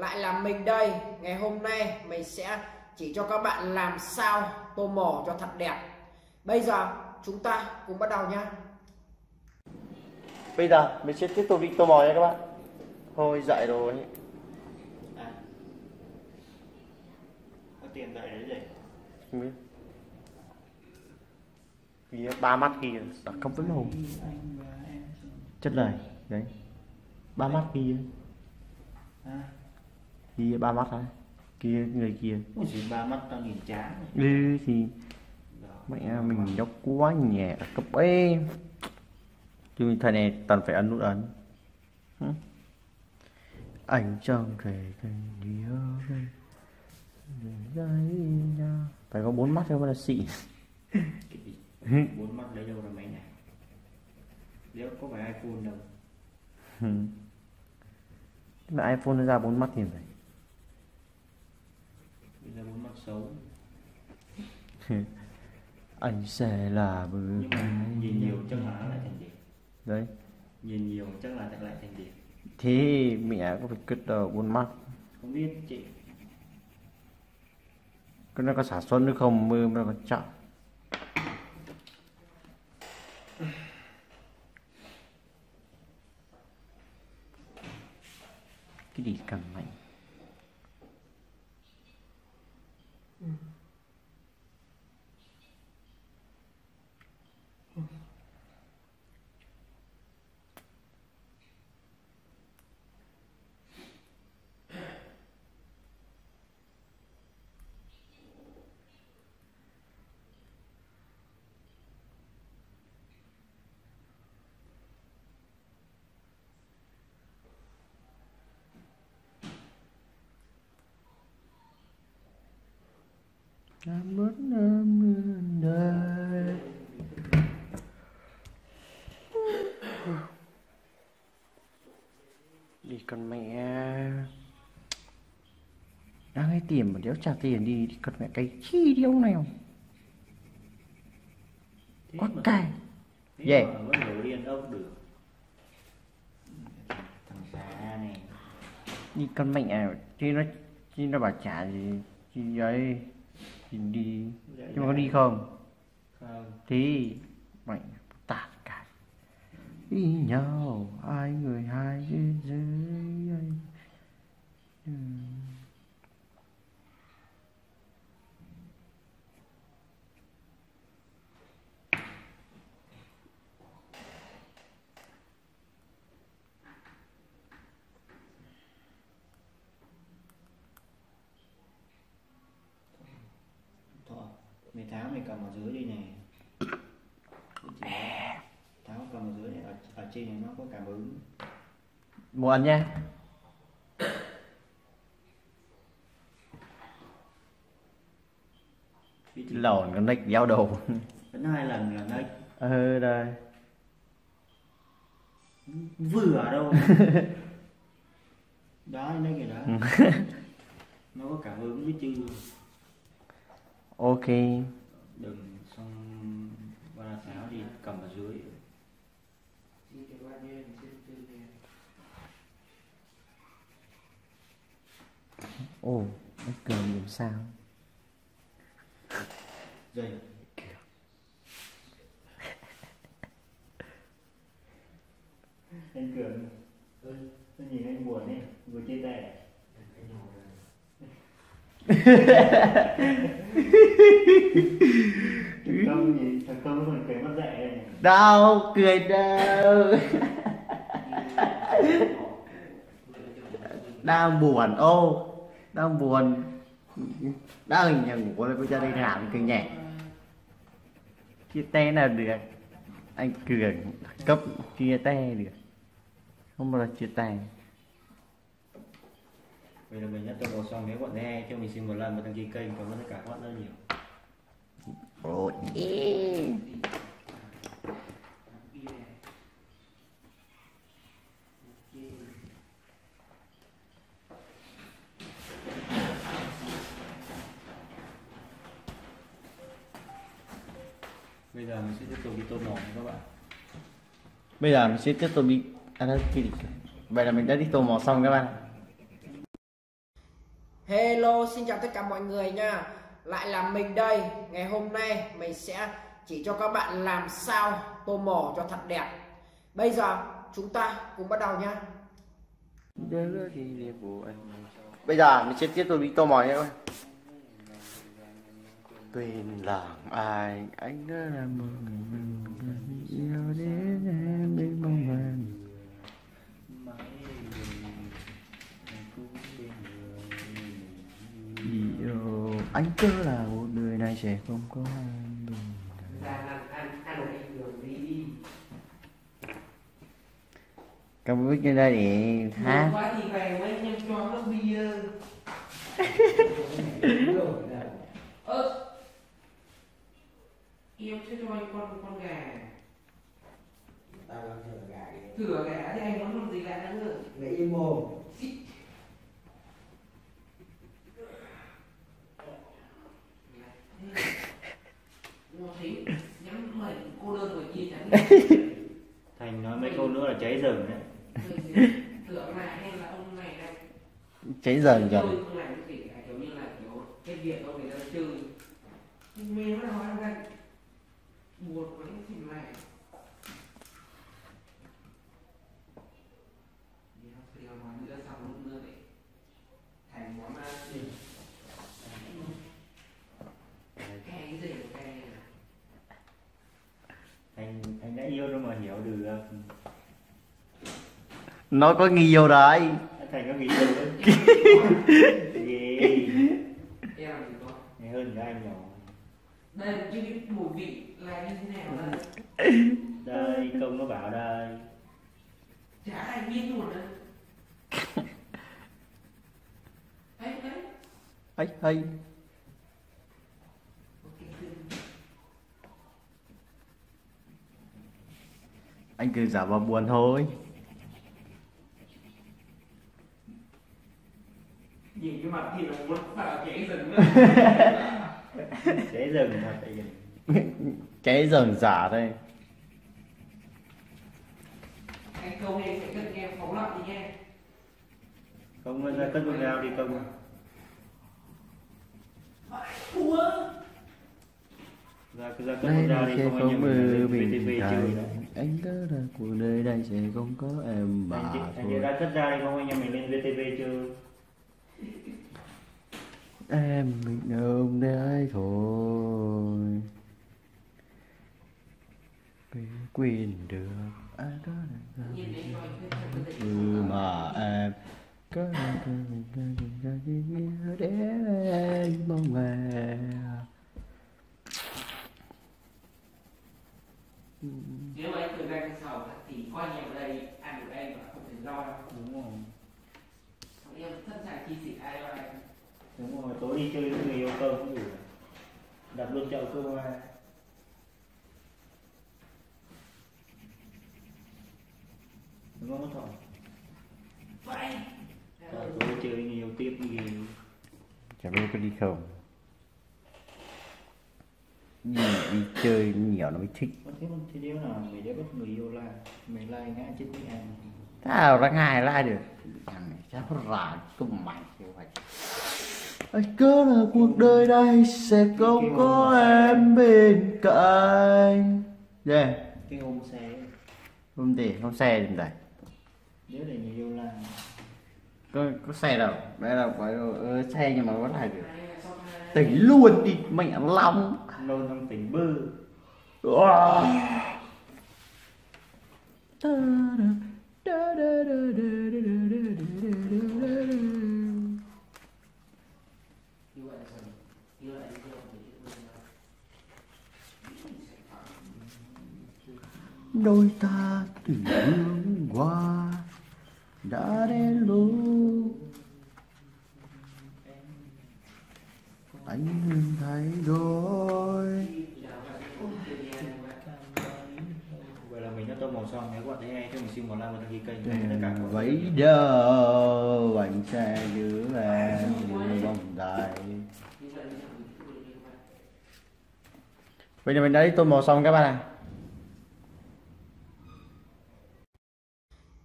lại là mình đây ngày hôm nay mình sẽ chỉ cho các bạn làm sao tô mỏ cho thật đẹp. Bây giờ chúng ta cùng bắt đầu nhé bây giờ mình sẽ tiếp tục đi tô mò nha các bạn. Thôi dậy rồi. À. Có tiền dạy đấy gì? không biết. Kia ba mắt kia. À, không vấn hồn. Chất này đấy. Ba mắt kia. À. kia ba mắt này kia người kia. Gì ba mắt tao nhìn chán. ừ thì mẹ mình nhóc quá nhẹ cấp ê chứ thằng này toàn phải ấn nút ấn. Anh chẳng thể điều đây phải có bốn mắt thôi mới là xịn? Bốn mắt lấy đâu ra máy này? Nếu có phải iPhone đâu. Là iPhone nó ra bốn mắt thì phải Bây giờ mắt xấu. anh sẽ là Nhưng mà nhìn nhiều chắc là lại thành đẹp. đấy Nhìn nhiều chắc là lại thành đẹp. thế mẹ có phải cất đầu bốn mắt Không biết chị. cái nó có sản xuất nữa không mưa nó còn chậm cái gì cầm mạnh Mm. Đời đi con mẹ đang hay tiền mà đéo trả tiền đi thì con mẹ cái chi đi ông nào Thế có mà- cài thế Gì? mà vẫn nổi điên ốc được. Thằng xa này. đi con mẹ chứ nó chứ nó bảo trả gì chứ ấy thì đi. Nhưng mà có đi không? Không. thì mày tạt cả đi nhau ai người hai thế giới ấy. Ừ. Thôi, mày tháo mày cầm ở dưới đi này. Tháo cầm ở dưới này, ở, ở trên này nó có cảm ứng. một ăn nha lồn con nick giao đồ Vẫn hai lần là nó ờ đây vừa đâu. đó, nó kìa đó. nó có cảm ứng với chứ. ok Đừng xong qua là tháo đi cầm ở dưới. ồ nó cười làm sao Dây. anh cường tôi nhìn anh buồn ấy vừa chia tay công gì? Thằng công còn cười mắt dạy này. Đâu cười đâu đang buồn, ô, đang buồn. Đang nhà ngủ lên bây giờ đi làm cái nhẹ chia tay là được. Anh cường cấp chia tay được. Không bao giờ chia tay. Bây giờ mình nhắc tôi xong nếu bọn nghe cho mình xin một lần và đăng ký kênh cảm ơn tất cả các bạn rất nhiều. Ôi bây giờ mình sẽ tiếp tục đi tô màu nha các bạn. Bây giờ mình sẽ tiếp tục đi gì? vậy là mình đã đi tô mò xong các bạn Hello xin chào tất cả mọi người nha Lại là mình đây Ngày hôm nay mình sẽ chỉ cho các bạn làm sao tô mỏ cho thật đẹp Bây giờ chúng ta cùng bắt đầu nha bây giờ mình sẽ tiếp tục đi tô mỏ nhé các bạn làng ai anh đã là một người mình yêu đến em đến anh cứ là một người này sẽ không có anh bình Cảm ơn trên đây để mấy anh em cho nó bia. Ơ em sẽ cho anh con con gà. Thửa gà thì anh muốn làm gì gà nữa Lấy im mồm nó thấy nhắm mày cô đơn của chi chẳng thành nói mấy câu nữa là cháy rừng đấy. Thửa này hay là ông này đây cháy dần chơi dần không làm cái gì cả kiểu như là kiểu cái việc ông người ta chơi mê nó nói ra buồn quá những phim này đi học thì nói nữa xong lúc nữa để thành món ăn gì cái gì cái anh anh đã yêu đâu mà hiểu được nó có nghi vô đấy thành có nghĩ được gì? Em Nghe hơn cả anh nhỏ. Đây biết mùi vị là như thế nào đây? Đây công nó bảo đây. Chả ai biết luôn đấy đấy đấy ấy hay anh cứ giả vờ buồn thôi. Nhìn cái mặt thì nó muốn vào cháy rừng cháy rừng vì cháy dần giả đây. Cái câu này phải cần nghe phóng lặng đi nghe. Công ra cất con dao đi công ra ra cất đây con là đi khi không anh không em mơ mình bình Anh nhớ là cuộc đời đây sẽ không có em bà anh chị anh chị thôi ra cất đi không anh em mình lên VTV chơi em mình ôm đấy thôi quên quên được ai đó là cái cái ừ mà em có nhớ đến em mong mẹ nếu mà anh từ ra cái sầu thì coi nhà ở đây ăn ở đây mà không phải lo đâu đúng rồi Còn em thân sản chi xịt ai lo anh đúng rồi tối đi chơi với người yêu cơm cũng đủ đặt luôn chậu cơm ra đúng không thọ vậy. Ờ, đi chơi yêu tiếp gì chả biết có đi không. Gì đi chơi nhiều nó mới thích. Có thế không? Thế nếu là mày đã bắt người yêu la mày la ngã chết với anh. Tao ra ngay lại được. Thằng này chắc ra cùng mày như vậy Anh cứ là cuộc đời này sẽ không có em bên cạnh. Yeah cái ôm xe. Không thể, không xe gì đây nếu để người yêu la có, có xe đâu. Đây là phải ờ, xe nhưng mà vẫn lại được. Là Tỉnh luôn đi mẹ long nôn trong tỉnh bư Wow. đôi ta tình thương qua đã đến lúc anh đừng thay đổi. Vậy là mình đã tô màu son nếu các bạn thấy hay cho mình xin một like và đăng ký kênh. Tất Đèn cả vẫy đâu anh sẽ giữ em như vòng tay. Bây giờ mình đã đi tô màu xong các bạn ạ